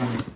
Amen.